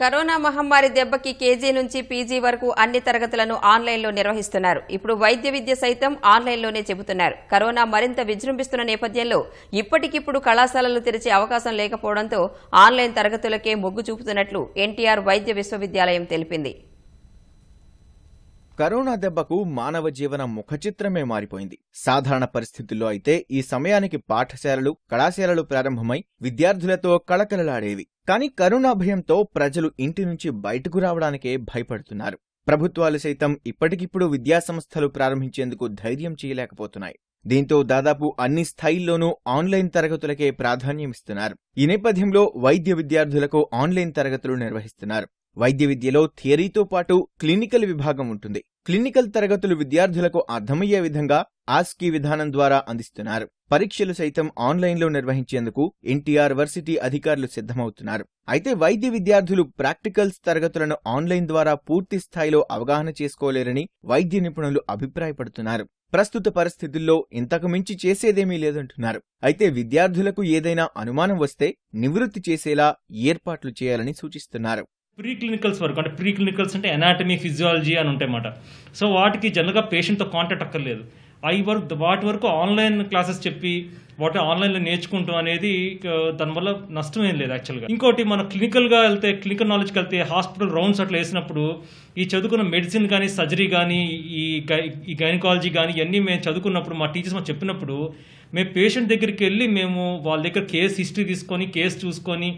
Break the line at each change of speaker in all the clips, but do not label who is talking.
Corona మహమ్మారి దెబ్బకి KG నుంచి పీజీ వరకు అన్ని తరగతులను ఆన్లైన్లో నిర్వహిస్తున్నారు. ఇప్పుడు వైద్య విద్య సైతం ఆన్లైన్లోనే చెబుతున్నారు. కరోనా మరింత విజృంభిస్తున్న నేపథ్యంలో ఇప్పటికిప్పుడు కళాశాలలు తెరిచే అవకాశం లేకపోవడంతో ఆన్లైన్ తరగతులకే మొగ్గు చూపుతున్నట్లు ఎన్టీఆర్ వైద్య విశ్వవిద్యాలయం తెలిపింది.
కరోనా దెబ్బకు మానవ జీవన ముఖచిత్రమే మారిపోయింది. సాధారణ పరిస్థితుల్లో అయితే ఈ సమయానికి పాఠశాలలు కళాశాలలు ప్రారంభమై విద్యార్థులతో కళకళలాడేవి. కానీ కరోనా భయంతో ప్రజలు ఇంటి నుంచి బయటకు రావడానికే భయపడుతున్నారు. ప్రభుత్వాలు సైతం ఇప్పటికిప్పుడు విద్యాసంస్థలు ప్రారంభించేందుకు ధైర్యం చేయలేకపోతున్నాయి. దీంతో దాదాపు అన్ని స్థాయిల్లోనూ ఆన్లైన్ తరగతులకే ప్రాధాన్యమిస్తున్నారు. ఈ నేపథ్యంలో వైద్య విద్యార్థులకు ఆన్లైన్ తరగతులు నిర్వహిస్తున్నారు. వైద్య విద్యలో థియరీతో పాటు క్లినికల్ విభాగం ఉంటుంది. క్లినికల్ తరగతులు విద్యార్థులకు అర్థమయ్యే విధంగా ఆస్కీ విధానం ద్వారా అందిస్తున్నారు. పరీక్షలు సైతం ఆన్లైన్లో నిర్వహించేందుకు ఎన్టీఆర్ వర్సిటీ అధికారులు సిద్ధమవుతున్నారు. అయితే వైద్య విద్యార్థులు ప్రాక్టికల్స్ తరగతులను ఆన్లైన్ ద్వారా పూర్తి స్థాయిలో అవగాహన చేసుకోలేరని వైద్య నిపుణులు అభిప్రాయపడుతున్నారు. ప్రస్తుత పరిస్థితుల్లో ఇంతకు మించి చేసేదేమీ లేదంటున్నారు. అయితే విద్యార్థులకు ఏదైనా అనుమానం వస్తే నివృత్తి చేసేలా ఏర్పాట్లు చేయాలని సూచిస్తున్నారు.
ప్రీ క్లినికల్స్ వరకు అంటే ప్రీ క్లినికల్స్ అంటే ఎనాటమీ ఫిజియాలజీ అని ఉంటాయన్నమాట. సో వాటికి జనరల్గా పేషెంట్తో కాంటాక్ట్ అక్కర్లేదు. అవి వరకు వాటి వరకు ఆన్లైన్ క్లాసెస్ చెప్పి వాటి ఆన్లైన్లో నేర్చుకుంటాం అనేది దానివల్ల నష్టం ఏం లేదు యాక్చువల్గా ఇంకోటి మన క్లినికల్గా వెళ్తే క్లినికల్ నాలెడ్జ్కి వెళ్తే హాస్పిటల్ రౌండ్స్ అట్లా వేసినప్పుడు ఈ చదువుకున్న మెడిసిన్ కానీ సర్జరీ కానీ ఈ గై ఈ గైనకాలజీ కానీ ఇవన్నీ మేము చదువుకున్నప్పుడు మా టీచర్స్ మాకు చెప్పినప్పుడు మేము పేషెంట్ దగ్గరికి వెళ్ళి మేము వాళ్ళ దగ్గర కేస్ హిస్టరీ తీసుకొని కేసు చూసుకొని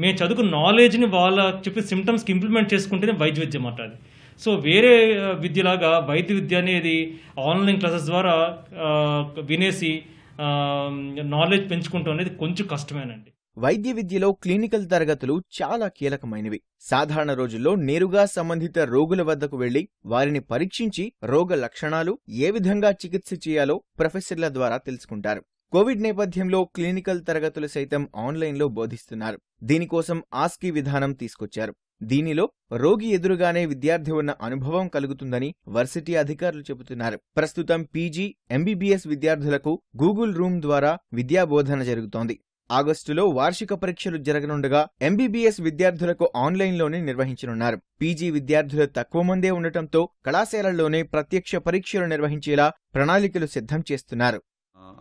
మేము చదువుకున్న నాలెడ్జ్ని వాళ్ళ చెప్పే సిమ్టమ్స్కి ఇంప్లిమెంట్ చేసుకుంటేనే వైద్య విద్య అన్నమాట అది. సో వేరే విద్యలాగా వైద్య విద్య అనేది ఆన్లైన్ క్లాసెస్ ద్వారా వినేసి నాలెడ్జ్ పెంచుకుంటాం అనేది కొంచెం కష్టమేనండి.
వైద్య విద్యలో క్లినికల్ తరగతులు చాలా కీలకమైనవి. సాధారణ రోజుల్లో నేరుగా సంబంధిత రోగుల వద్దకు వెళ్ళి వారిని పరీక్షించి రోగ లక్షణాలు ఏ విధంగా చికిత్స చేయాలో ప్రొఫెసర్ల ద్వారా తెలుసుకుంటారు. కోవిడ్ నేపథ్యంలో క్లినికల్ తరగతులు సైతం ఆన్లైన్లో బోధిస్తున్నారు. దీనికోసం ఆస్కీ విధానం తీసుకొచ్చారు. దీనిలో రోగి ఎదురుగానే విద్యార్థి ఉన్న అనుభవం కలుగుతుందని వర్సిటీ అధికారులు చెబుతున్నారు. ప్రస్తుతం పీజీ ఎంబీబీఎస్ విద్యార్థులకు గూగుల్ రూమ్ ద్వారా విద్యాబోధన జరుగుతోంది. ఆగస్టులో వార్షిక పరీక్షలు జరగనుండగా ఎంబీబీఎస్ విద్యార్థులకు ఆన్లైన్లోనే నిర్వహించనున్నారు. పీజీ విద్యార్థులు తక్కువ మందే ఉండటంతో కళాశాలల్లోనే ప్రత్యక్ష పరీక్షలు నిర్వహించేలా ప్రణాళికలు సిద్ధం చేస్తున్నారు.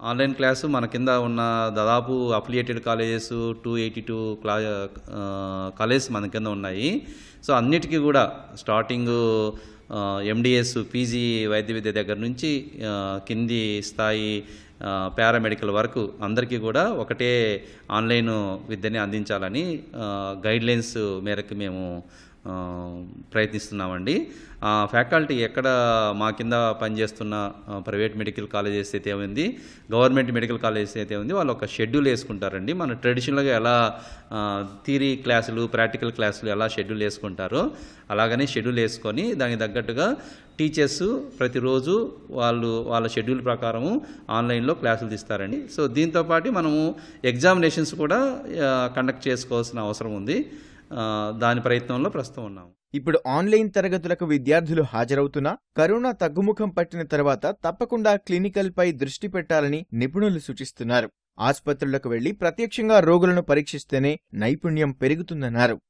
ఆన్లైన్ క్లాసు మన కింద ఉన్న దాదాపు affiliated colleges two eighty two క్లా కాలేజెస్ మన కింద ఉన్నాయి. సో అన్నిటికీ కూడా స్టార్టింగ్ ఎండిఎస్ పీజీ వైద్య విద్య దగ్గర నుంచి కింది స్థాయి పారామెడికల్ వరకు అందరికీ కూడా ఒకటే ఆన్లైన్ విద్యని అందించాలని గైడ్లైన్స్ మేరకు మేము ప్రయత్నిస్తున్నామండి. ఫ్యాకల్టీ ఎక్కడ మా కింద పనిచేస్తున్న ప్రైవేట్ మెడికల్ కాలేజెస్ అయితే ఉంది గవర్నమెంట్ మెడికల్ కాలేజెస్ అయితే ఉంది వాళ్ళు ఒక షెడ్యూల్ వేసుకుంటారండి. మన ట్రెడిషనల్గా ఎలా థీరీ క్లాసులు ప్రాక్టికల్ క్లాసులు ఎలా షెడ్యూల్ వేసుకుంటారో అలాగనే షెడ్యూల్ వేసుకొని దానికి తగ్గట్టుగా టీచర్స్ ప్రతిరోజు వాళ్ళు వాళ్ళ షెడ్యూల్ ప్రకారము ఆన్లైన్లో క్లాసులు తీస్తారండి. సో దీంతోపాటు మనము ఎగ్జామినేషన్స్ కూడా కండక్ట్ చేసుకోవాల్సిన అవసరం ఉంది. దాని ప్రయత్నంలో ప్రస్తుతం ఉన్నాము
ఇప్పుడు ఆన్లైన్ తరగతులకు విద్యార్థులు హాజరవుతున్నా కరోనా తగ్గుముఖం పట్టిన తర్వాత తప్పకుండా క్లినికల్ పై దృష్టి పెట్టాలని నిపుణులు సూచిస్తున్నారు. ఆసుపత్రులకు వెళ్ళి ప్రత్యక్షంగా రోగులను పరీక్షిస్తేనే నైపుణ్యం పెరుగుతుందన్నారు.